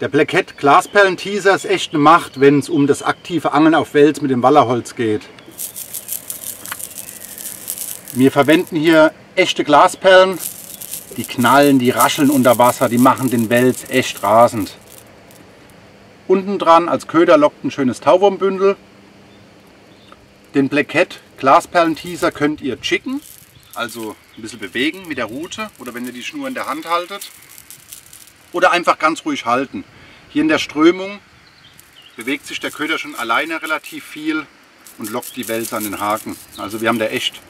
Der Blackhead Glasperlen-Teaser ist echt eine Macht, wenn es um das aktive Angeln auf Wels mit dem Wallerholz geht. Wir verwenden hier echte Glasperlen. Die knallen, die rascheln unter Wasser, die machen den Wels echt rasend. Unten dran als Köder lockt ein schönes Tauwurmbündel. Den Blackhead Glasperlen-Teaser könnt ihr chicken, also ein bisschen bewegen mit der Rute oder wenn ihr die Schnur in der Hand haltet oder einfach ganz ruhig halten. Hier in der Strömung bewegt sich der Köder schon alleine relativ viel und lockt die Wels an den Haken. Also wir haben da echt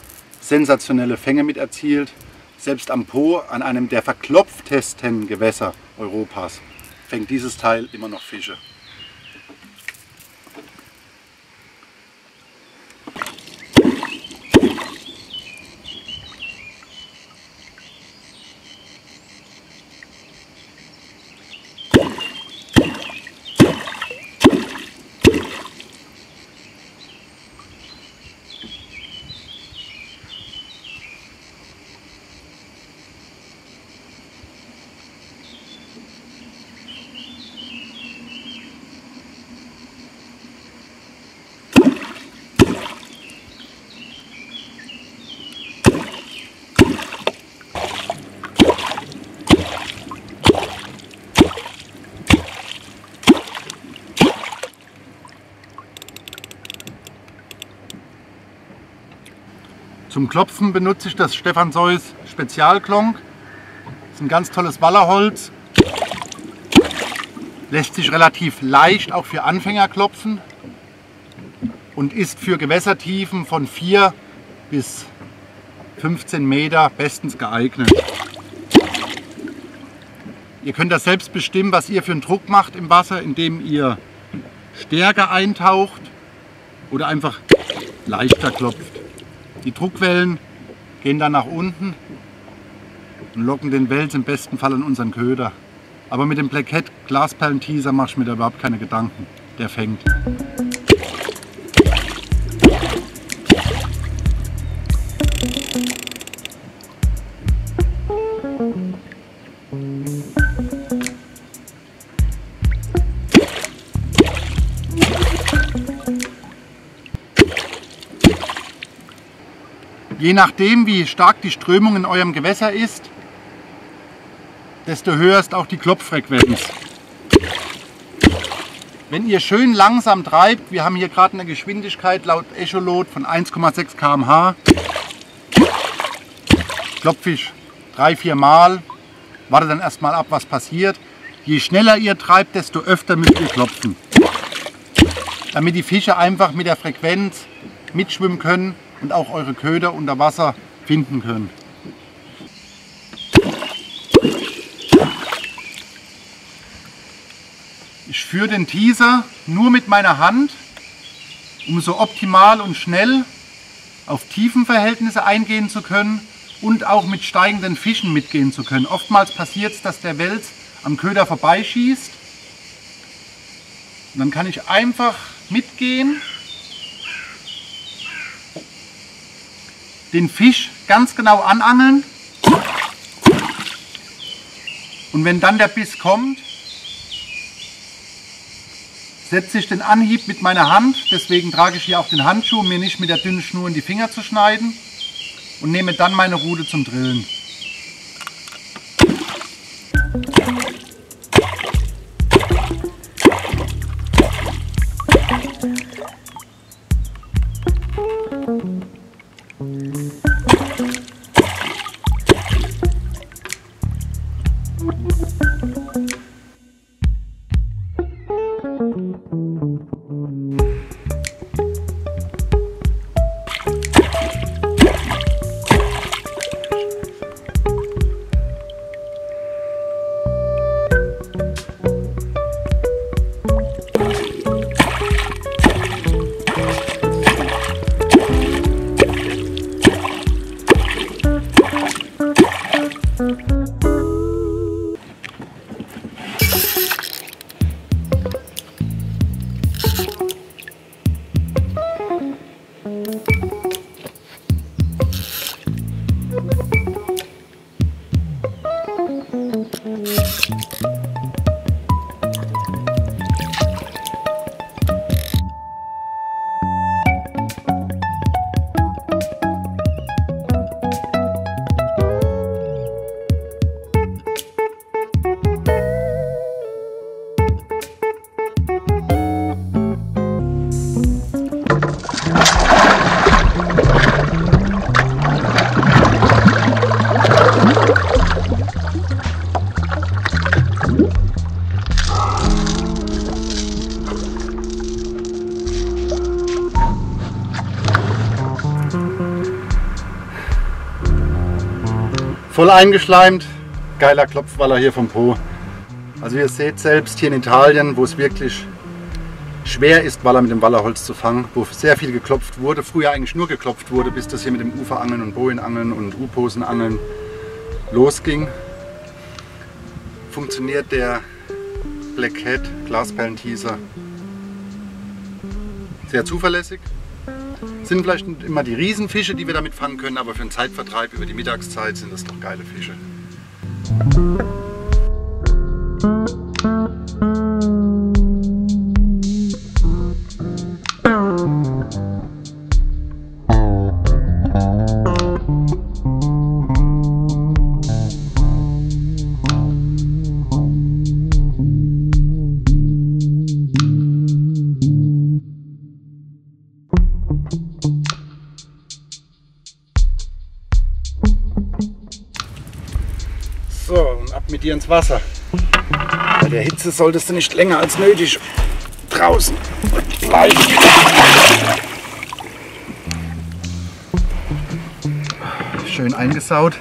sensationelle Fänge mit erzielt. Selbst am Po, an einem der verklopftesten Gewässer Europas, fängt dieses Teil immer noch Fische. Zum Klopfen benutze ich das Stefan Seuss Spezialklonk. Das ist ein ganz tolles Wallerholz. Lässt sich relativ leicht auch für Anfänger klopfen und ist für Gewässertiefen von 4 bis 15 Meter bestens geeignet. Ihr könnt das selbst bestimmen, was ihr für einen Druck macht im Wasser, indem ihr stärker eintaucht oder einfach leichter klopft. Die Druckwellen gehen dann nach unten und locken den Wels im besten Fall an unseren Köder. Aber mit dem Blackhead Glasperlen-Teaser mache ich mir da überhaupt keine Gedanken. Der fängt. Je nachdem, wie stark die Strömung in eurem Gewässer ist, desto höher ist auch die Klopffrequenz. Wenn ihr schön langsam treibt, wir haben hier gerade eine Geschwindigkeit laut Echolot von 1,6 km/h, klopfe ich drei, vier Mal, warte dann erstmal ab, was passiert. Je schneller ihr treibt, desto öfter müsst ihr klopfen. Damit die Fische einfach mit der Frequenz mitschwimmen können und auch eure Köder unter Wasser finden können. Ich führe den Teaser nur mit meiner Hand, um so optimal und schnell auf Tiefenverhältnisse eingehen zu können und auch mit steigenden Fischen mitgehen zu können. Oftmals passiert es, dass der Wels am Köder vorbeischießt. Und dann kann ich einfach mitgehen den Fisch ganz genau anangeln. Und wenn dann der Biss kommt, setze ich den Anhieb mit meiner Hand, deswegen trage ich hier auch den Handschuh, um mir nicht mit der dünnen Schnur in die Finger zu schneiden und nehme dann meine Rute zum Drillen. Voll eingeschleimt. Geiler Klopfwaller hier vom Po. Also ihr seht selbst hier in Italien, wo es wirklich schwer ist, Waller mit dem Wallerholz zu fangen, wo sehr viel geklopft wurde, früher eigentlich nur geklopft wurde, bis das hier mit dem Uferangeln und Bojenangeln und U-Posenangeln losging, funktioniert der Blackhead Glasperlenteaser sehr zuverlässig. Sind vielleicht immer die Riesenfische, die wir damit fangen können, aber für den Zeitvertreib über die Mittagszeit sind das doch geile Fische. Dir ins Wasser. Bei der Hitze solltest du nicht länger als nötig draußen bleiben. Schön eingesaut.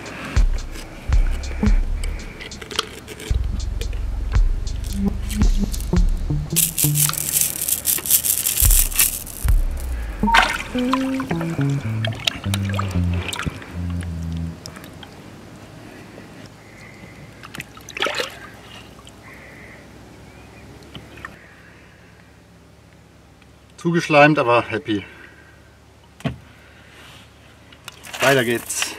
Zugeschleimt, aber happy. Weiter geht's.